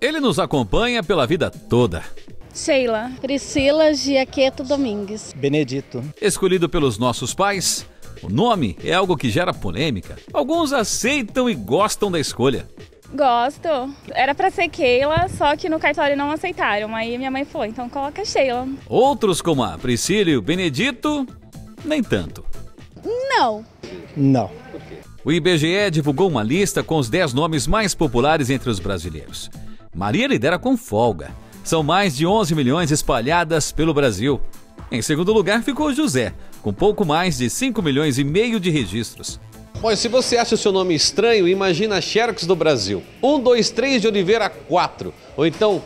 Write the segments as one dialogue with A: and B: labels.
A: Ele nos acompanha pela vida toda.
B: Sheila. Priscila Giaqueto Domingues.
C: Benedito.
A: Escolhido pelos nossos pais, o nome é algo que gera polêmica. Alguns aceitam e gostam da escolha.
B: Gosto. Era para ser Keila, só que no cartório não aceitaram. Aí minha mãe falou, então coloca Sheila.
A: Outros, como a Priscila e o Benedito, nem tanto.
B: Não.
C: Não.
A: O IBGE divulgou uma lista com os 10 nomes mais populares entre os brasileiros. Maria lidera com folga. São mais de 11 milhões espalhadas pelo Brasil. Em segundo lugar ficou José, com pouco mais de 5 milhões e meio de registros.
D: Bom, se você acha o seu nome estranho, imagina Xerox do Brasil. 1, 2, 3 de Oliveira 4. Ou então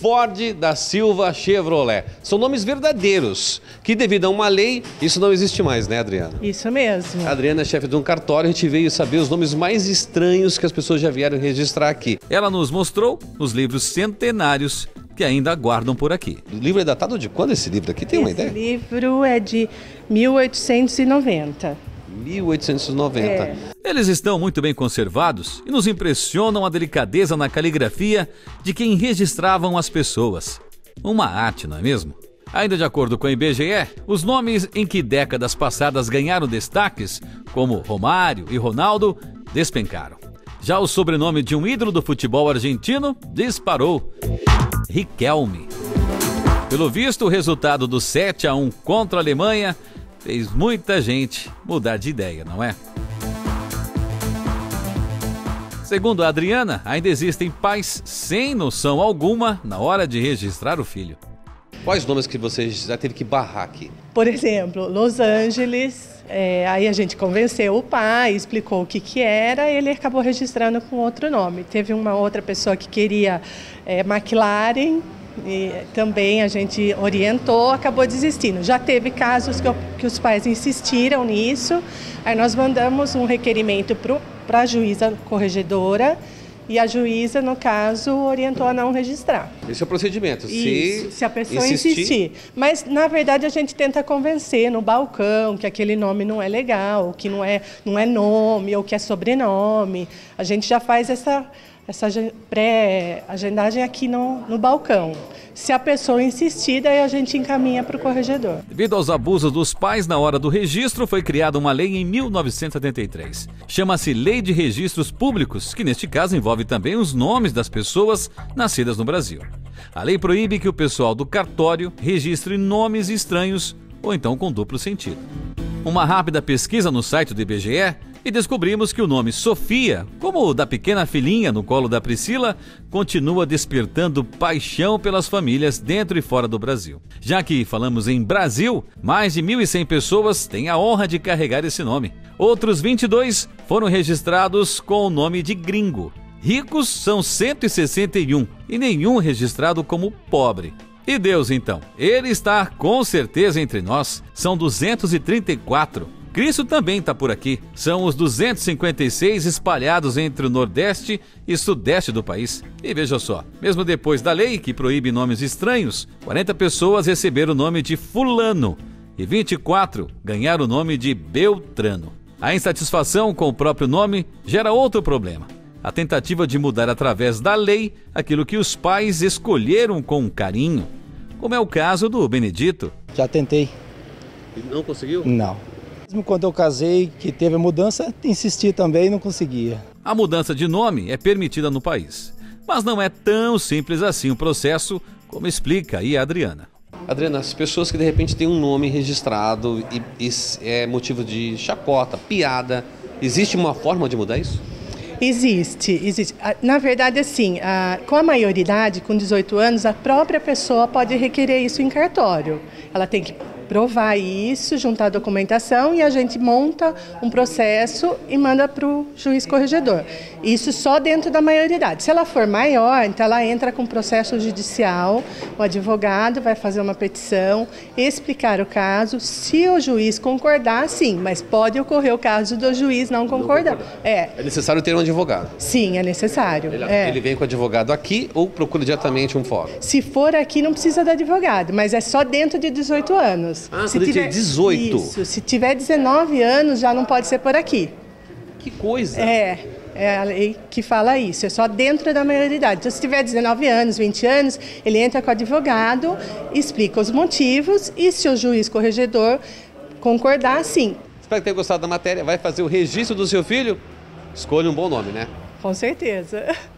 D: Ford da Silva Chevrolet. São nomes verdadeiros, que devido a uma lei, isso não existe mais, né, Adriana?
E: Isso mesmo.
D: A Adriana é chefe de um cartório, a gente veio saber os nomes mais estranhos que as pessoas já vieram registrar aqui.
A: Ela nos mostrou os livros centenários que ainda guardam por aqui.
D: O livro é datado de quando esse livro aqui? Tem uma
E: Esse
D: ideia?
E: livro é de 1890.
D: 1890.
E: É.
A: Eles estão muito bem conservados e nos impressionam a delicadeza na caligrafia de quem registravam as pessoas. Uma arte, não é mesmo? Ainda de acordo com a IBGE, os nomes em que décadas passadas ganharam destaques, como Romário e Ronaldo, despencaram. Já o sobrenome de um ídolo do futebol argentino disparou: Riquelme. Pelo visto, o resultado do 7 a 1 contra a Alemanha fez muita gente mudar de ideia, não é? Segundo a Adriana, ainda existem pais sem noção alguma na hora de registrar o filho.
D: Quais nomes que você já teve que barrar aqui?
E: Por exemplo, Los Angeles. é, aí a gente convenceu o pai, explicou o que, que era, ele acabou registrando com outro nome. Teve uma outra pessoa que queria é, McLaren, e também a gente orientou, acabou desistindo. Já teve casos que, que os pais insistiram nisso, aí nós mandamos um requerimento para a juíza corregedora e a juíza, no caso, orientou a não registrar.
D: Esse é o procedimento.
E: Isso, se a pessoa insistir. Mas, na verdade, a gente tenta convencer no balcão que aquele nome não é legal, que não é, não é nome ou que é sobrenome. A gente já faz essa, essa agen- pré-agendagem aqui no, no balcão. Se a pessoa insistir, daí a gente encaminha para o corregedor.
A: Devido aos abusos dos pais na hora do registro, foi criada uma lei em 1973. Chama-se Lei de Registros Públicos, que neste caso envolve também os nomes das pessoas nascidas no Brasil. A lei proíbe que o pessoal do cartório registre nomes estranhos ou então com duplo sentido. Uma rápida pesquisa no site do IBGE e descobrimos que o nome Sofia, como o da pequena filhinha no colo da Priscila, continua despertando paixão pelas famílias dentro e fora do Brasil. Já que falamos em Brasil, mais de 1.100 pessoas têm a honra de carregar esse nome. Outros 22 foram registrados com o nome de gringo. Ricos são 161 e nenhum registrado como pobre. E Deus então? Ele está com certeza entre nós. São 234. Cristo também está por aqui. São os 256 espalhados entre o Nordeste e Sudeste do país. E veja só, mesmo depois da lei que proíbe nomes estranhos, 40 pessoas receberam o nome de Fulano e 24 ganharam o nome de Beltrano. A insatisfação com o próprio nome gera outro problema. A tentativa de mudar através da lei aquilo que os pais escolheram com carinho, como é o caso do Benedito.
C: Já tentei.
D: Não conseguiu?
C: Não. Mesmo quando eu casei, que teve a mudança, insisti também e não conseguia.
A: A mudança de nome é permitida no país, mas não é tão simples assim o processo, como explica aí a Adriana.
D: Adriana, as pessoas que de repente têm um nome registrado e, e é motivo de chacota, piada, existe uma forma de mudar isso?
E: Existe, existe. Ah, Na verdade, assim, ah, com a maioridade, com 18 anos, a própria pessoa pode requerer isso em cartório. Ela tem que provar isso, juntar a documentação e a gente monta um processo e manda para o juiz corregedor. Isso só dentro da maioridade. Se ela for maior, então ela entra com processo judicial, o advogado vai fazer uma petição, explicar o caso. Se o juiz concordar, sim, mas pode ocorrer o caso do juiz não concordar. É,
D: É necessário ter um advogado.
E: sim, é necessário.
D: Ele,
E: É.
D: ele vem com o advogado aqui ou procura diretamente um fórum?
E: Se for aqui, não precisa de advogado, mas é só dentro de 18 anos.
D: Ah,
E: se
D: quando ele tem 18.
E: Isso, se tiver 19 anos, já não pode ser por aqui.
D: Que coisa!
E: É, É a lei que fala isso, é só dentro da maioridade. Então, se tiver 19 anos, 20 anos, ele entra com o advogado, explica os motivos e se o juiz corregedor concordar, sim.
D: Espero que tenha gostado da matéria. Vai fazer o registro do seu filho? Escolha um bom nome, né?
E: Com certeza.